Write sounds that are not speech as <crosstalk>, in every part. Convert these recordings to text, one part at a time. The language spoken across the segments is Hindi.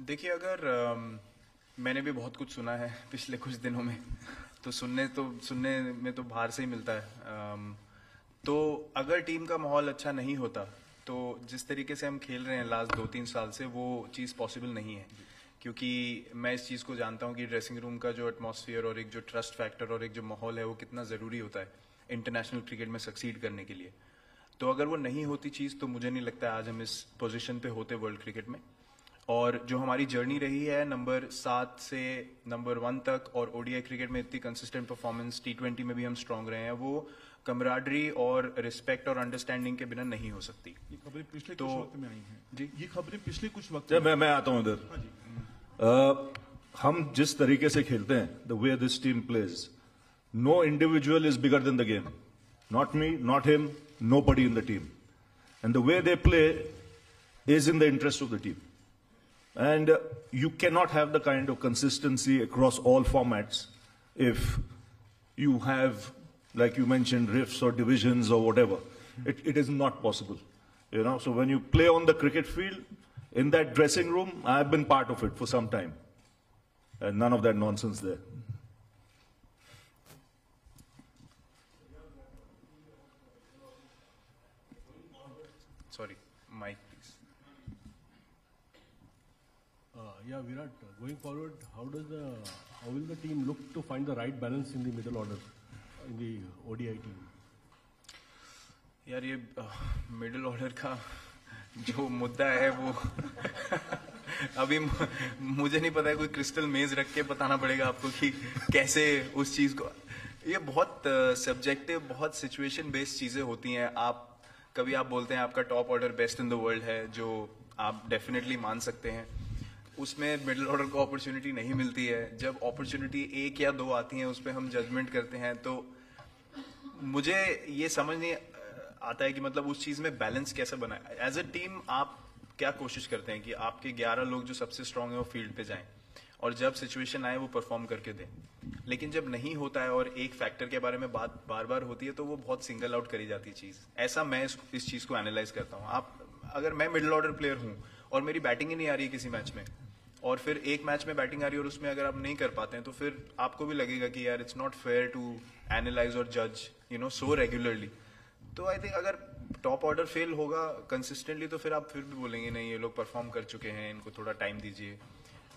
देखिए अगर अम, मैंने भी बहुत कुछ सुना है <laughs> पिछले कुछ दिनों में तो सुनने तो सुनने में तो बाहर से ही मिलता है। अम, तो अगर टीम का माहौल अच्छा नहीं होता तो जिस तरीके से हम खेल रहे हैं लास्ट दो तीन साल से वो चीज़ पॉसिबल नहीं है। क्योंकि मैं इस चीज़ को जानता हूँ कि ड्रेसिंग रूम का जो एटमॉस्फेयर और एक जो ट्रस्ट फैक्टर और एक जो माहौल है वो कितना ज़रूरी होता है इंटरनेशनल क्रिकेट में सक्सीड करने के लिए। तो अगर वो नहीं होती चीज़ तो मुझे नहीं लगता आज हम इस पोजिशन पे होते वर्ल्ड क्रिकेट में। और जो हमारी जर्नी रही है नंबर सात से नंबर वन तक और ओडीआई क्रिकेट में इतनी कंसिस्टेंट परफॉर्मेंस टी ट्वेंटी में भी हम स्ट्रांग रहे हैं वो कमराडरी और रिस्पेक्ट और अंडरस्टैंडिंग के बिना नहीं हो सकती। ये खबरें पिछले तो- कुछ वक्त में आई हैं। जी। ये खबरें पिछले कुछ वक्त में मैं मैं आता हूँ इधर। अ, हम जिस तरीके से खेलते हैं the way this team plays no individual is bigger than the game not me not him nobody in the team and the way they play is in the interest of the team. And uh, you cannot have the kind of consistency across all formats if you have, like you mentioned, rifts or divisions or whatever. It, it is not possible. You know, so when you play on the cricket field, in that dressing room, I've been part of it for some time. And none of that nonsense there. Sorry, mic please. Yeah, Virat, uh, going forward, how does the, how will the team look to find the right balance in the middle order, uh, in the ODI team? यार ये मिडिल ऑर्डर का जो मुद्दा है वो <laughs> अभी मुझे नहीं पता है कोई क्रिस्टल मेज रख के बताना पड़ेगा आपको कि कैसे उस चीज़ को ये बहुत सब्जेक्टिव बहुत सिचुएशन बेस्ड चीज़ें होती हैं आप कभी आप बोलते हैं आपका top order best in the world है जो आप डेफिनेटली मान सकते हैं उसमें मिडिल ऑर्डर को अपॉर्चुनिटी नहीं मिलती है। जब अपॉर्चुनिटी एक या दो आती हैं उस पर हम जजमेंट करते हैं तो मुझे ये समझ नहीं आता है कि मतलब उस चीज़ में बैलेंस कैसे बनाए एज ए टीम आप क्या कोशिश करते हैं कि आपके 11 लोग जो सबसे स्ट्रांग है वो फ़ील्ड पे जाएँ और जब सिचुएशन आए वो परफॉर्म करके दें। लेकिन जब नहीं होता है और एक फैक्टर के बारे में बात बार बार होती है तो वो बहुत सिंगल आउट करी जाती है चीज़। ऐसा मैं इस, इस चीज़ को एनालाइज करता हूँ। आप अगर मैं मिडिल ऑर्डर प्लेयर हूँ और मेरी बैटिंग ही नहीं आ रही किसी मैच में और फिर एक मैच में बैटिंग आ रही है और उसमें अगर आप नहीं कर पाते हैं तो फिर आपको भी लगेगा कि यार it's not fair to analyse और जज यू नो सो रेगुलरली तो आई थिंक अगर टॉप ऑर्डर फेल होगा कंसिस्टेंटली तो फिर आप फिर भी बोलेंगे, नहीं, ये लोग परफॉर्म कर चुके हैं, इनको थोड़ा टाइम दीजिए.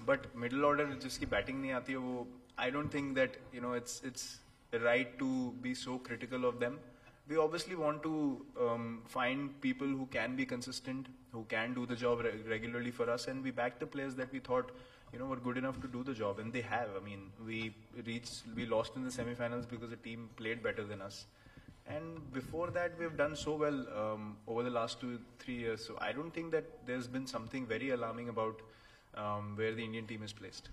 बट मिडिल ऑर्डर जिसकी बैटिंग नहीं आती है, वो I don't think that you know it's it's right to be so critical of them we obviously want to um, find people who can be consistent, who can do the job re- regularly for us, and we back the players that we thought, you know, were good enough to do the job, and they have. I mean, we reached, we lost in the semifinals because the team played better than us, and before that we've done so well um, over the last two, three years. So I don't think that there's been something very alarming about um, where the Indian team is placed.